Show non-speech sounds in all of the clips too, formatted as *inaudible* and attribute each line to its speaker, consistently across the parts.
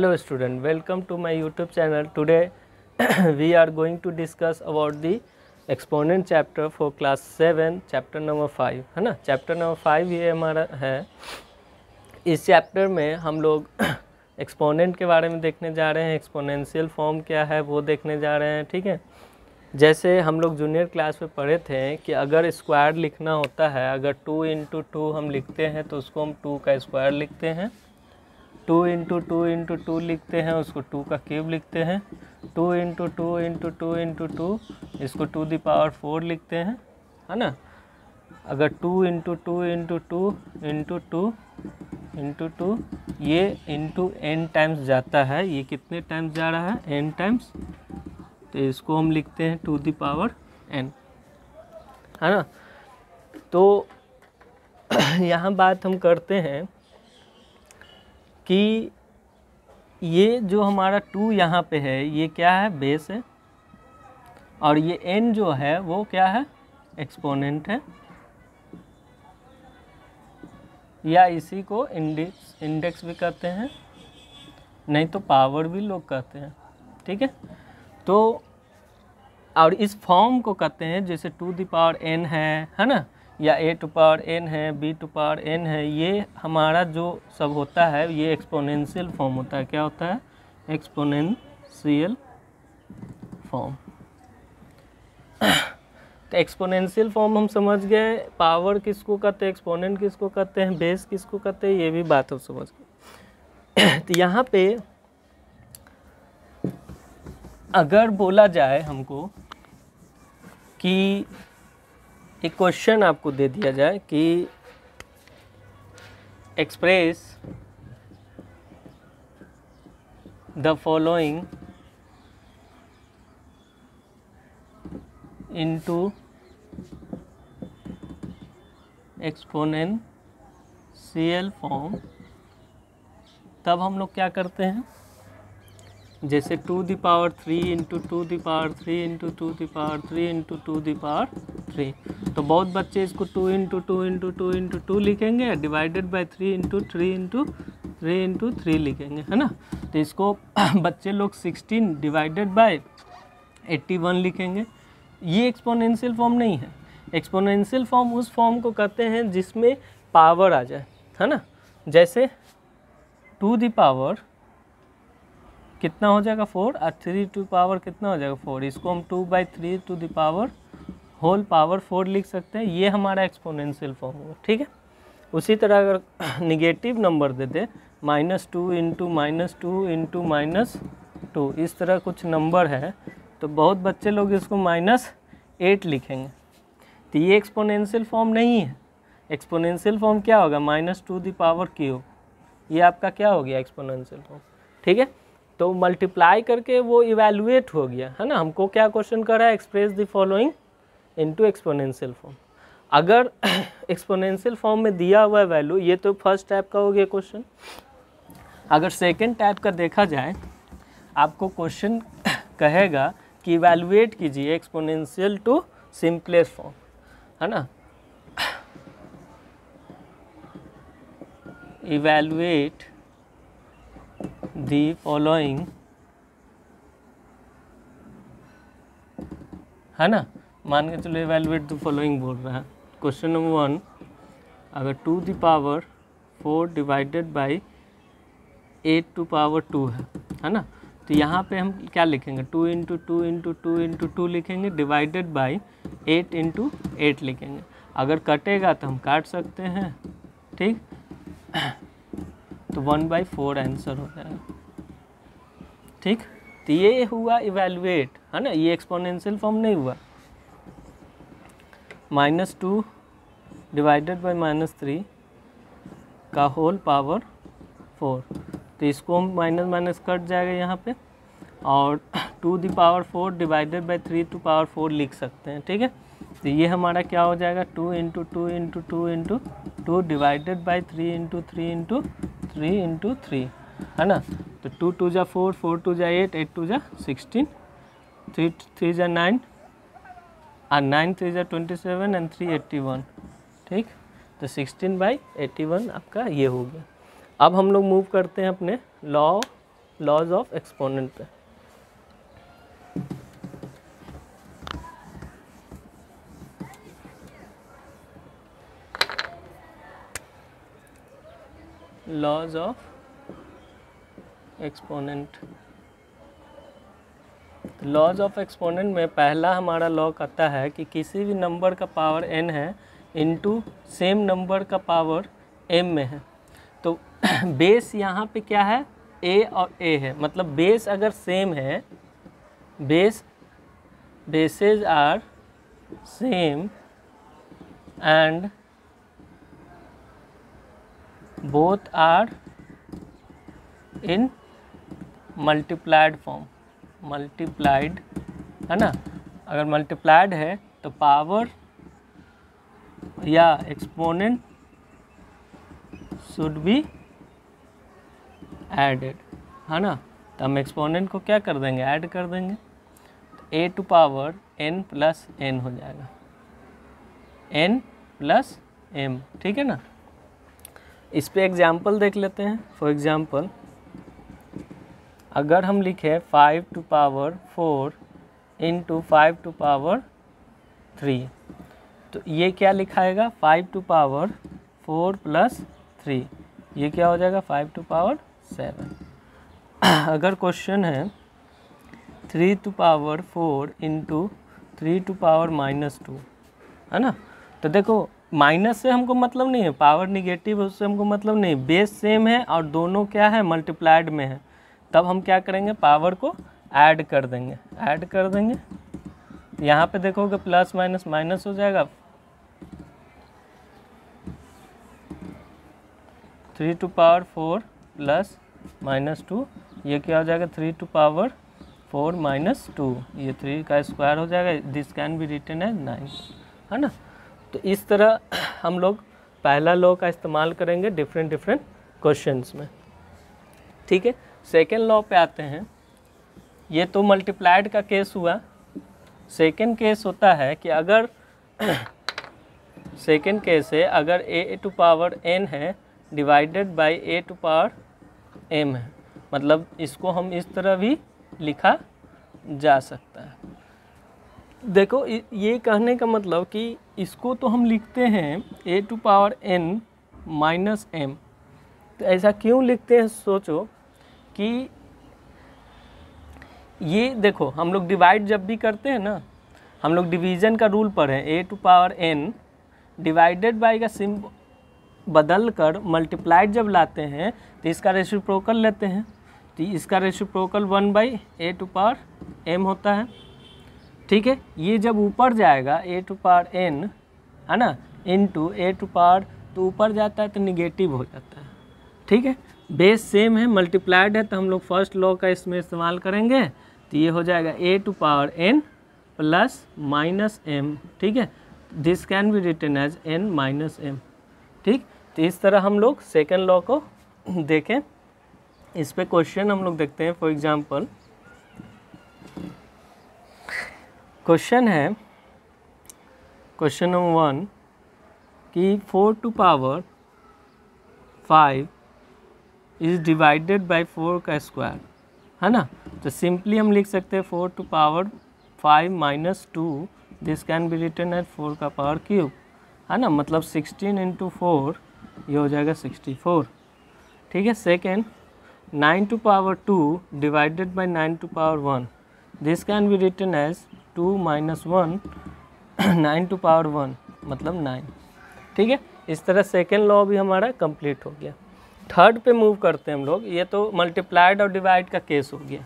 Speaker 1: Hello student, welcome to my YouTube channel. Today we are going to discuss about the exponent chapter for class 7 chapter number 5 है ना chapter number 5 ये हमारा है इस chapter में हम लोग exponent के बारे में देखने जा रहे हैं exponential form क्या है वो देखने जा रहे हैं ठीक है जैसे हम लोग जूनियर क्लास में पढ़े थे कि अगर स्क्वायर लिखना होता है अगर टू इंटू टू हम लिखते हैं तो उसको हम टू का स्क्वायर लिखते हैं two into two into two लिखते हैं, उसको टू का क्यूब लिखते हैं। Two into two into two into two, इसको टू दी पावर फोर लिखते हैं, है ना? अगर two into two into two into two into two, ये इंटू एन टाइम्स जाता है। ये कितने टाइम्स जा रहा है? एन टाइम्स तो इसको हम लिखते हैं टू दी पावर एन है ना? तो *clears throat* यहाँ बात हम करते हैं कि ये जो हमारा टू यहाँ पे है, ये क्या है? बेस है। और ये एन जो है, वो क्या है? एक्सपोनेंट है। या इसी को इंडेक्स इंडेक्स भी कहते हैं। नहीं तो पावर भी लोग कहते हैं। ठीक है? तो और इस फॉर्म को कहते हैं, जैसे टू दी पावर एन है है ना? या ए टू पावर एन है बी टू पावर एन है, ये हमारा जो सब होता है, ये एक्सपोनेंशियल फॉर्म होता है। क्या होता है? एक्सपोनेंशियल फॉर्म *coughs* तो एक्सपोनेंशियल फॉर्म हम समझ गए पावर किसको कहते हैं एक्सपोनेंट किसको कहते हैं बेस किसको कहते हैं, ये भी बात हम समझ गए। *coughs* तो यहाँ पे अगर बोला जाए हमको कि एक क्वेश्चन आपको दे दिया जाए कि express the following into exponential form तब हम लोग क्या करते हैं? जैसे two the power three into two the power three into two the power three into two the power three तो बहुत बच्चे इसको two into two into two into two लिखेंगे divided by three into three into three into three लिखेंगे, है ना? तो इसको *clears throat* बच्चे लोग sixteen divided by eighty one लिखेंगे। ये एक्सपोनेंशियल फॉर्म नहीं है। एक्सपोनेंशियल फॉर्म उस फॉर्म को कहते हैं जिसमें पावर आ जाए, है ना? जैसे टू दी पावर कितना हो जाएगा फोर और थ्री टू पावर कितना हो जाएगा फोर इसको हम two by three to the power whole power four लिख सकते हैं। ये हमारा एक्सपोनेंशियल फॉर्म होगा, ठीक है? उसी तरह अगर *clears throat* निगेटिव नंबर दे दे minus two into minus two into minus two इस तरह कुछ नंबर है तो बहुत बच्चे लोग इसको माइनस एट लिखेंगे। तो ये एक्सपोनेंशियल फॉर्म नहीं है। एक्सपोनेंशियल फॉर्म क्या होगा? Minus two the power cube ये आपका क्या हो गया? एक्सपोनेंशियल फॉर्म ठीक है? तो मल्टीप्लाई करके वो इवेलुएट हो गया, है ना? हमको क्या क्वेश्चन कर रहा है? Express the following into exponential form अगर *coughs* एक्सपोनेंशियल फॉर्म में दिया हुआ वैल्यू ये तो फ़र्स्ट टाइप का हो गया क्वेश्चन अगर सेकंड टाइप का देखा जाए, आपको क्वेश्चन *coughs* कहेगा कि इवेलुएट कीजिए एक्सपोनेंशियल टू सिंपलेस फॉर्म है ना? *coughs* Evaluate the following. है ना? मान के चलो एवेलुएट द फॉलोइंग बोल रहा है। क्वेश्चन नंबर वन अगर two the power four divided by eight to power two है है ना? तो यहाँ पे हम क्या लिखेंगे? Two into two into two into two लिखेंगे divided by eight into eight लिखेंगे। अगर कटेगा तो हम काट सकते हैं, ठीक? तो वन बाई फोर आंसर हो जाएगा। ठीक? तो ये हुआ इवेलुएट है ना? ये एक्सपोनेंशियल फॉर्म नहीं हुआ। Minus two divided by minus three का होल पावर फोर। तो इसको माइनस माइनस कट जाएगा यहाँ पे और *clears throat* two the power four divided by three to power four लिख सकते हैं, ठीक है? तो ये हमारा क्या हो जाएगा? Two into two into two into two divided by three into three into three into three, है ना? तो टू टू जा फोर फोर टू जा एट एट टू जा सिक्सटीन, थ्री थ्री जा नाइन और नाइन थ्री जा twenty seven and three eighty one ठीक? तो सिक्सटीन बाई एट्टी वन आपका ये हो गया। अब हम लोग मूव करते हैं अपने लॉ लॉज ऑफ़ एक्सपोनेंट पे। Laws of exponent laws of exponent में पहला हमारा लॉ कहता है कि किसी भी नंबर का पावर एन है इनटू सेम नंबर का पावर एम में है। तो *clears throat* बेस यहाँ पे क्या है? ए और ए है। मतलब बेस अगर सेम है base bases are same and both are in multiplied form multiplied है ना? अगर मल्टीप्लाइड है तो पावर या एक्सपोनेंट शुड बी एडेड है ना? तो हम एक्सपोनेंट को क्या कर देंगे? ऐड कर देंगे। तो a to power n plus n हो जाएगा। एन प्लस एम ठीक है ना? इस पर एग्ज़ाम्पल देख लेते हैं। फॉर एग्ज़ाम्पल अगर हम लिखें five to power four into five to power three तो ये क्या लिखाएगा? Five to power four plus three ये क्या हो जाएगा? फाइव टू पावर सेवन अगर क्वेश्चन है three to power four into three to power minus two है ना? तो देखो माइनस से हमको मतलब नहीं है पावर निगेटिव उससे हमको मतलब नहीं बेस सेम है और दोनों क्या है? मल्टीप्लाइड में है। तब हम क्या करेंगे? पावर को ऐड कर देंगे। ऐड कर देंगे। यहाँ पे देखोगे प्लस माइनस माइनस हो जाएगा। Three to power four plus minus two ये क्या हो जाएगा? Three to power four minus two ये थ्री का स्क्वायर हो जाएगा। This can be written as nine है ना? तो इस तरह हम लोग पहला लॉ का इस्तेमाल करेंगे डिफरेंट डिफरेंट क्वेश्चंस में। ठीक है? सेकेंड लॉ पे आते हैं। ये तो मल्टीप्लाइड का केस हुआ। सेकेंड केस होता है कि अगर *clears throat* सेकेंड केस है, अगर ए टू पावर एन है divided by a to power m है। मतलब इसको हम इस तरह भी लिखा जा सकता है। देखो ये कहने का मतलब कि इसको तो हम लिखते हैं a to power n minus m तो ऐसा क्यों लिखते हैं, सोचो। कि ये देखो, हम लोग डिवाइड जब भी करते हैं ना, हम लोग डिवीज़न का रूल है a to power n divided by का सिम बदल कर मल्टीप्लाइड जब लाते हैं तो इसका रेसिप्रोकल लेते हैं। तो इसका reciprocal one by a to power m होता है। ठीक है? ये जब ऊपर जाएगा ए टू पावर एन है ना? Into A to power तो ऊपर जाता है तो निगेटिव हो जाता है। ठीक है? बेस सेम है मल्टीप्लाइड है तो हम लोग फ़र्स्ट लॉ का इसमें इस्तेमाल करेंगे तो ये हो जाएगा a to power n plus minus m ठीक है? This can be written as n minus m ठीक? तो इस तरह हम लोग सेकेंड लॉ को देखें। इस पर क्वेश्चन हम लोग देखते हैं फॉर एग्ज़ाम्पल क्वेश्चन है क्वेश्चन नंबर वन कि four to power five is divided by four का स्क्वायर है ना? तो सिंपली हम लिख सकते हैं four to power five minus two this can be written as four का पावर क्यूब है ना? मतलब सिक्सटीन इंटू फोर ये हो जाएगा सिक्सटी फोर ठीक है? Second nine to power two divided by nine to power one this can be written as two minus one nine to power one मतलब नाइन ठीक है? इस तरह सेकेंड लॉ भी हमारा कंप्लीट हो गया। थर्ड पे मूव करते हैं हम लोग, ये तो मल्टीप्लाइड और डिवाइड का केस हो गया।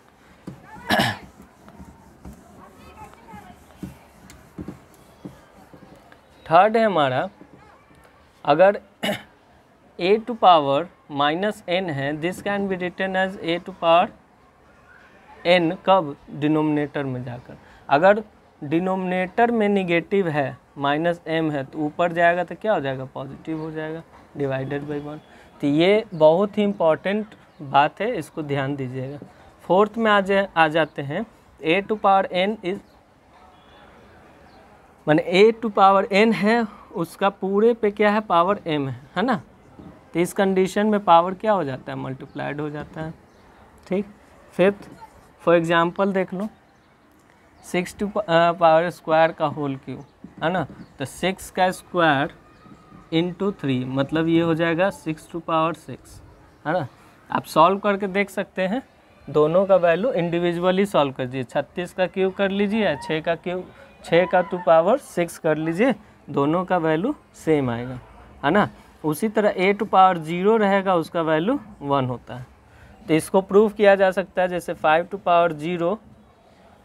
Speaker 1: थर्ड है हमारा, अगर a to power minus n है this can be written as a to power n कब डिनोमिनेटर में जाकर। अगर डिनोमिनेटर में निगेटिव है माइनस एम है तो ऊपर जाएगा तो क्या हो जाएगा? पॉजिटिव हो जाएगा। डिवाइडेड बाई वन तो ये बहुत ही इंपॉर्टेंट बात है, इसको ध्यान दीजिएगा। फोर्थ में आ जाए आ जाते हैं। A to power n is मैंने ए टू पावर एन है, उसका पूरे पे क्या है? पावर एम है है ना? तो इस कंडीशन में पावर क्या हो जाता है? मल्टीप्लाइड हो जाता है। ठीक? फिफ्थ फॉर एग्जांपल देख लो। सिक्स टू पावर स्क्वायर का होल क्यू है ना? तो सिक्स का स्क्वायर इंटू थ्री मतलब ये हो जाएगा सिक्स टू पावर सिक्स है ना? आप सॉल्व करके देख सकते हैं, दोनों का वैल्यू इंडिविजुअली सॉल्व कर दीजिए। छत्तीस का क्यूब कर लीजिए या छः का क्यूब छः का टू पावर सिक्स कर लीजिए, दोनों का वैल्यू सेम आएगा, है ना? उसी तरह ए टू पावर ज़ीरो रहेगा, उसका वैल्यू वन होता है। तो इसको प्रूव किया जा सकता है, जैसे five to power zero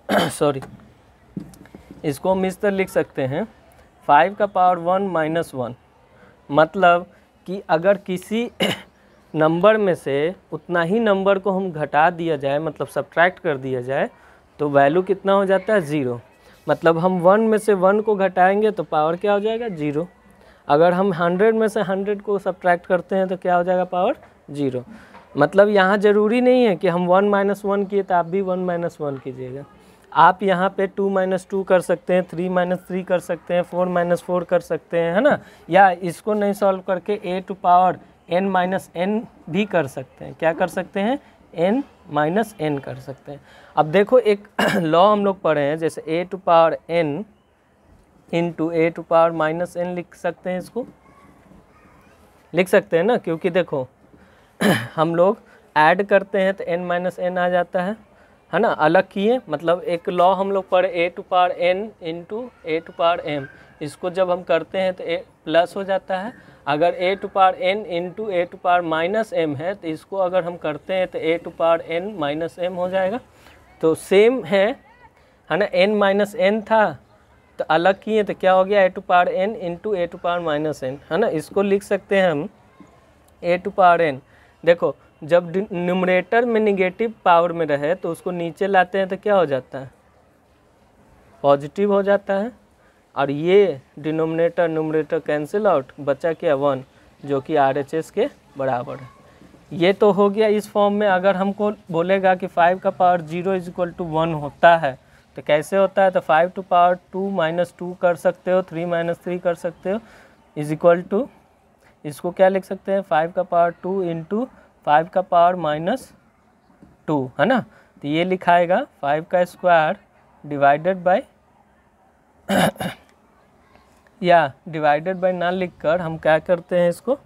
Speaker 1: sorry इसको हम इस तरह लिख सकते हैं फाइव का पावर वन माइनस वन मतलब कि अगर किसी *clears throat* नंबर में से उतना ही नंबर को हम घटा दिया जाए मतलब सब्ट्रैक्ट कर दिया जाए तो वैल्यू कितना हो जाता है? ज़ीरो मतलब हम वन में से वन को घटाएँगे तो पावर क्या हो जाएगा? ज़ीरो अगर हम हंड्रेड में से हंड्रेड को सब्ट्रैक्ट करते हैं तो क्या हो जाएगा? पावर ज़ीरो मतलब यहाँ ज़रूरी नहीं है कि हम वन माइनस वन किए तो आप भी वन माइनस वन कीजिएगा। आप यहाँ पे टू माइनस टू कर सकते हैं थ्री माइनस थ्री कर सकते हैं फोर माइनस फोर कर सकते हैं, है ना? या इसको नहीं सॉल्व करके a to power n minus n भी कर सकते हैं। क्या कर सकते हैं? एन माइनस एन कर सकते हैं। अब देखो, एक *clears throat* लॉ हम लोग पढ़े हैं, जैसे a to power n into a to power minus n लिख सकते हैं इसको। लिख सकते हैं ना? क्योंकि देखो, *clears throat* हम लोग ऐड करते हैं तो एन माइनस एन आ जाता है। है ना? अलग किए मतलब एक लॉ हम लोग पढ़े A to power N into A to power M इसको जब हम करते हैं तो ए प्लस हो जाता है। अगर A to power N into A to power minus M है तो इसको अगर हम करते हैं तो A to power N minus M हो जाएगा। तो सेम है है ना? एन माइनस एन था तो अलग किए तो क्या हो गया? A to power N into A to power minus N है ना? इसको लिख सकते हैं हम ए टू पार एन देखो जब न्यूमरेटर में निगेटिव पावर में रहे तो उसको नीचे लाते हैं तो क्या हो जाता है? पॉजिटिव हो जाता है। और ये डिनोमिनेटर न्यूमरेटर कैंसिल आउट बचा क्या? वन जो कि आर एच एस के बराबर है। ये तो हो गया इस फॉर्म में। अगर हमको बोलेगा कि फाइव का power zero is equal to one होता है तो कैसे होता है? तो five to power two minus two कर सकते हो थ्री माइनस थ्री कर सकते हो इज़ इक्वल टू इसको क्या लिख सकते हैं? फाइव का पावर टू इंटू फाइव का पावर माइनस टू है ना? तो ये लिखाएगा फाइव का स्क्वायर डिवाइडेड बाय या डिवाइडेड बाय ना लिख कर हम क्या करते हैं इसको?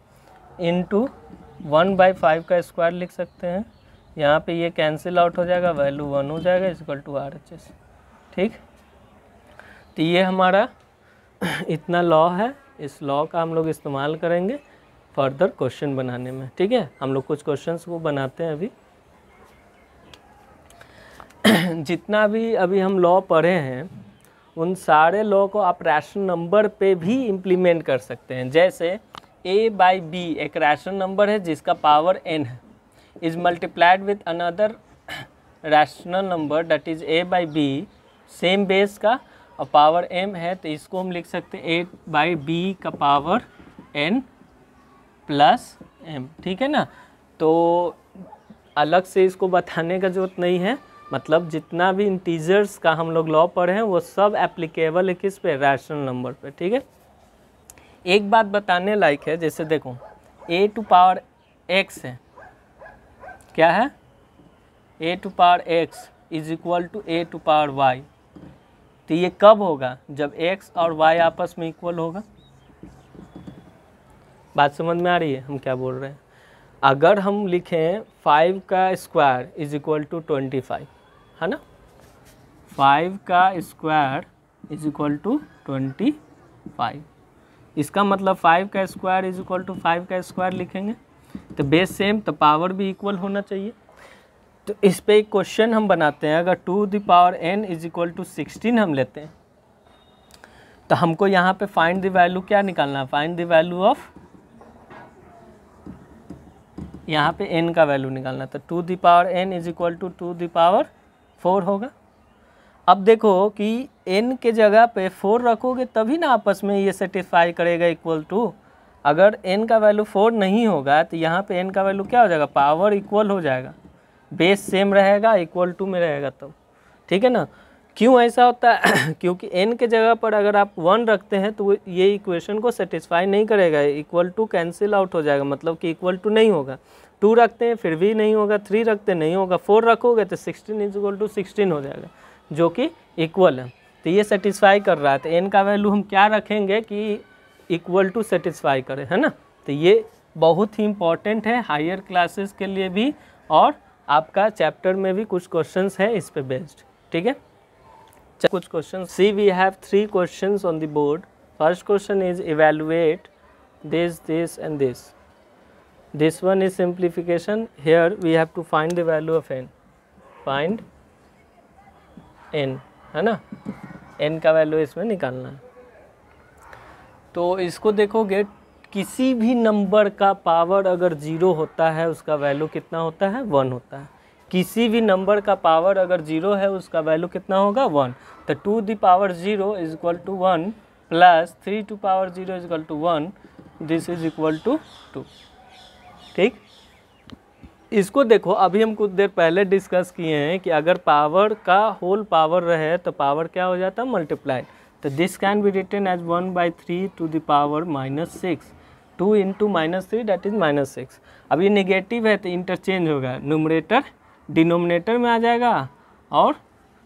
Speaker 1: इनटू वन बाई फाइव का स्क्वायर लिख सकते हैं। यहाँ पे ये कैंसिल आउट हो जाएगा वैल्यू वन हो जाएगा equal to R H S ठीक? तो ये हमारा *coughs* इतना लॉ है। इस लॉ का हम लोग इस्तेमाल करेंगे। फर्दर क्वेश्चन बनाने में। ठीक है? हम लोग कुछ क्वेश्चंस को बनाते हैं अभी। *clears throat* जितना भी अभी हम लॉ पढ़े हैं, उन सारे लॉ को आप रैशन नंबर पे भी इम्प्लीमेंट कर सकते हैं। जैसे ए बाई बी एक रैशनल नंबर है जिसका पावर एन है। Is multiplied with another rational number that is A by B same base का, और पावर एम है तो इसको हम लिख सकते हैं ए बाई बी का पावर एन प्लस एम, ठीक है ना? तो अलग से इसको बताने का ज़रूरत नहीं है। मतलब जितना भी इंटीजर्स का हम लोग लॉ पढ़े हैं, वो सब एप्लीकेबल है किस पे? रैशनल नंबर पे, ठीक है? एक बात बताने लायक है, जैसे देखो ए टू पावर एक्स है। क्या है? A to power X is equal to A to power Y तो ये कब होगा? जब एक्स और वाई आपस में इक्वल होगा? बात समझ में आ रही है? हम क्या बोल रहे हैं? अगर हम लिखें फाइव का square is equal to twenty five है ना? फाइव का square is equal to twenty five इसका मतलब फाइव का square is equal to five का स्क्वायर लिखेंगे। तो बेस सेम तो पावर भी इक्वल होना चाहिए। तो इस पे एक क्वेश्चन हम बनाते हैं। अगर two the power N is equal to sixteen हम लेते हैं तो हमको यहाँ पे फाइंड द वैल्यू क्या निकालना है? फाइंड द वैल्यू ऑफ़ यहाँ पे एन का वैल्यू निकालना तो two the power N is equal to two the power four होगा। अब देखो कि एन के जगह पे फोर रखोगे तभी ना आपस में ये सेटिस्फाई करेगा इक्वल टू अगर एन का वैल्यू फोर नहीं होगा तो यहाँ पे एन का वैल्यू क्या हो जाएगा? पावर इक्वल हो जाएगा। बेस सेम रहेगा इक्वल टू में रहेगा तब। तो, ठीक है ना? क्यों ऐसा होता है? *clears throat* क्योंकि एन के जगह पर अगर आप वन रखते हैं तो ये इक्वेशन को सेटिस्फाई नहीं करेगा। इक्वल टू कैंसिल आउट हो जाएगा। मतलब कि इक्वल टू नहीं होगा। टू रखते हैं, फिर भी नहीं होगा। थ्री रखते नहीं होगा। फोर रखोगे तो sixteen is equal to sixteen हो जाएगा, जो कि इक्वल है। तो ये सेटिस्फाई कर रहा है। तो एन का वैल्यू हम क्या रखेंगे कि इक्वल टू सेटिस्फाई करें, है ना? तो ये बहुत ही इंपॉर्टेंट है हायर क्लासेस के लिए भी, और आपका चैप्टर में भी कुछ क्वेश्चंस है, इस पे बेस्ड ठीक है? कुछ question see we have three question on the board first question is evaluate this this and this this one is simplification here we have to find the value of N find N है ना? N का value इसमें निकालना है। तो इसको देखोगे, किसी भी नंबर का पावर अगर ज़ीरो होता है, उसका वैल्यू कितना होता है? वन होता है। किसी भी नंबर का पावर अगर ज़ीरो है, उसका वैल्यू कितना होगा? वन तो to the power zero is equal to one plus three to power zero is equal to one this is equal to two ठीक? इसको देखो, अभी हम कुछ देर पहले डिस्कस किए हैं कि अगर पावर का होल पावर रहे तो पावर क्या हो जाता? है मल्टीप्लाइड तो this can be written as one by three to the power minus six two into minus three that is minus six अब ये निगेटिव है तो इंटरचेंज होगा न्यूमरेटर डिनोमिनेटर में आ जाएगा और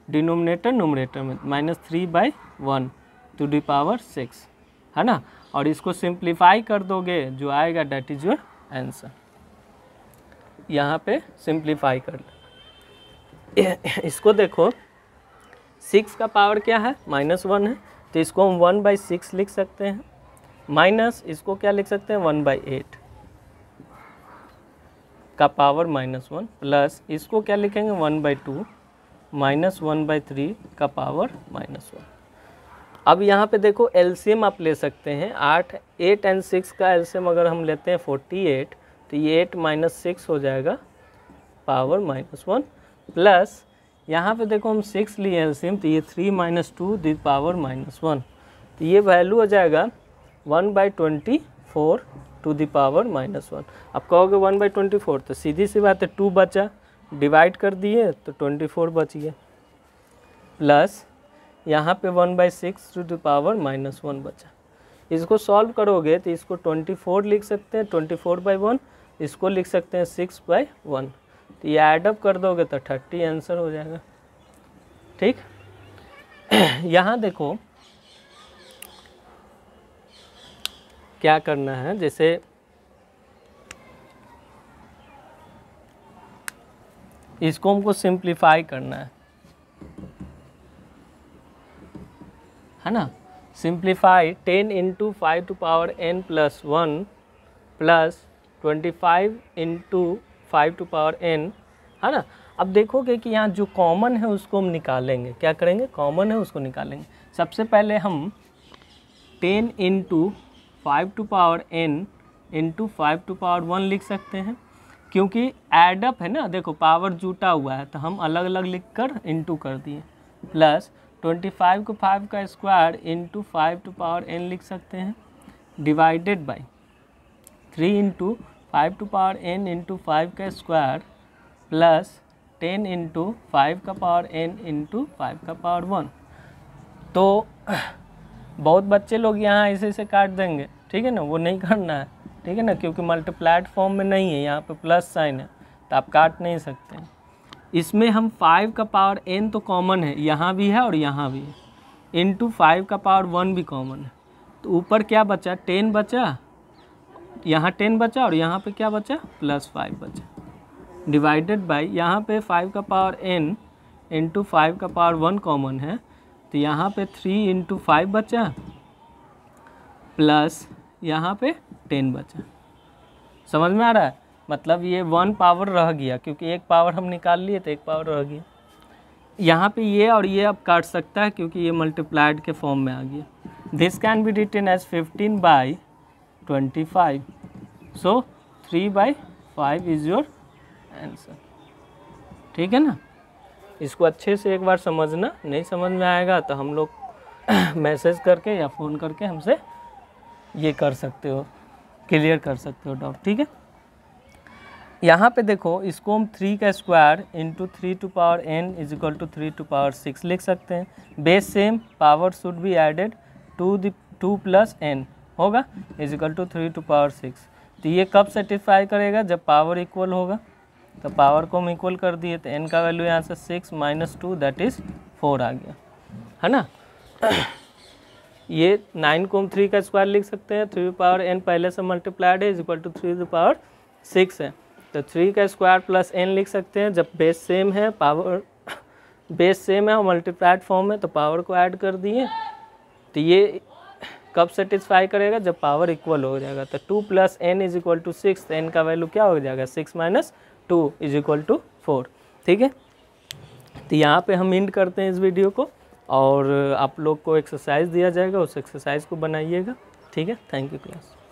Speaker 1: डिनोमिनेटर नोमिनेटर में, minus three by one to the power six, है ना? और इसको सिंप्लीफाई कर दोगे, जो आएगा डैट इज़ योर आंसर यहाँ पे सिंप्लीफाई कर ले। *coughs* इसको देखो, सिक्स का पावर क्या है? माइनस वन है तो इसको हम वन बाई सिक्स लिख सकते हैं। माइनस, इसको क्या लिख सकते हैं? One by eight. का पावर माइनस वन प्लस इसको क्या लिखेंगे? One by two minus one by three का पावर माइनस वन। अब यहाँ पे देखो, एलसीएम आप ले सकते हैं। आठ, एट एंड सिक्स का एलसीएम अगर हम लेते हैं फोर्टी एट तो ये एट माइनस सिक्स हो जाएगा, पावर माइनस वन। प्लस यहाँ पे देखो, हम सिक्स लिए एलसीएम तो ये three minus two, the power minus one. तो ये वैल्यू हो जाएगा one by twenty four to the power minus one अब कहोगे वन बाई ट्वेंटी फोर तो सीधी सी बात है टू बचा डिवाइड कर दिए तो ट्वेंटी फोर बच गया। प्लस यहाँ पे one by six to the power minus one बचा। इसको सॉल्व करोगे तो इसको ट्वेंटी फोर लिख सकते हैं ट्वेंटी फोर बाई वन इसको लिख सकते हैं सिक्स बाई वन तो ये एडअप कर दोगे तो थर्टी आंसर हो जाएगा। ठीक? *clears throat* यहाँ देखो क्या करना है? जैसे इसको हमको सिंप्लीफाई करना है। है ना? Simplify ten into five to power N plus one plus twenty five into five to power N है ना? अब देखोगे कि यहाँ जो कॉमन है उसको हम निकालेंगे। क्या करेंगे? कॉमन है, उसको निकालेंगे। सबसे पहले हम ten into five to power N into five to power one लिख सकते हैं। क्योंकि एडअप है ना, देखो पावर जुटा हुआ है तो हम अलग अलग लिख कर इंटू कर दिए। प्लस ट्वेंटी फाइव को फाइव का square into five to power N लिख सकते हैं। Divided by three into five to power N into five का square plus ten into five का पावर एन इंटू फाइव का पावर वन। तो बहुत बच्चे लोग यहाँ ऐसे ऐसे काट देंगे। ठीक है ना? वो नहीं करना है। ठीक है ना? क्योंकि मल्टीप्लाइड फॉर्म में नहीं है, यहाँ पे प्लस साइन है तो आप काट नहीं सकते इसमें हम फाइव का पावर एन तो कॉमन है, यहाँ भी है और यहाँ भी है। इन टू फाइव का पावर वन भी कॉमन है। तो ऊपर क्या बचा? टेन बचा। यहाँ टेन बचा और यहाँ पे क्या बचा? प्लस फाइव बचा। डिवाइडेड बाई यहाँ पे फाइव का पावर एन इंटू फाइव का पावर वन कॉमन है। तो यहाँ पे थ्री इंटू फाइव बचा प्लस यहाँ पे टेन बचा समझ में आ रहा है? मतलब ये वन पावर रह गया, क्योंकि एक पावर हम निकाल लिए तो एक पावर रह गया। यहाँ पे ये और ये अब काट सकता है, क्योंकि ये मल्टीप्लाइड के फॉर्म में आ गया। This can be written as fifteen by twenty five so three by five is your answer ठीक है ना? इसको अच्छे से एक बार समझना, नहीं समझ में आएगा तो हम लोग *clears throat* मैसेज करके या फ़ोन करके हमसे ये कर सकते हो, क्लियर कर सकते हो डाउट ठीक है? यहाँ पे देखो, इसको हम थ्री का square into three to power N is equal to three to power six लिख सकते हैं। Base same power should be added to the two plus N होगा? Is equal to three to power six तो ये कब satisfy करेगा? जब power equal होगा। तो पावर को हम इक्वल कर दिए तो एन का वैल्यू यहाँ से six minus two that is four आ गया। है ना? *coughs* ये नाइन को हम थ्री का स्क्वायर लिख सकते हैं। थ्री पावर एन पहले से मल्टीप्लाइड है is equal to three power six है। तो थ्री का स्क्वायर प्लस एन लिख सकते हैं। जब बेस सेम है पावर बेस सेम है और मल्टीप्लाइड फॉर्म है तो पावर को ऐड कर दिए। तो ये कब सेटिस्फाई करेगा? जब पावर इक्वल हो जाएगा। तो two plus N is equal to six N का वैल्यू क्या हो जाएगा? Six minus two is equal to four, ठीक है? तो यहाँ पे हम इंड करते हैं इस वीडियो को और आप लोग को एक्सरसाइज दिया जाएगा, उस एक्सरसाइज को बनाइएगा, ठीक है? Thank you class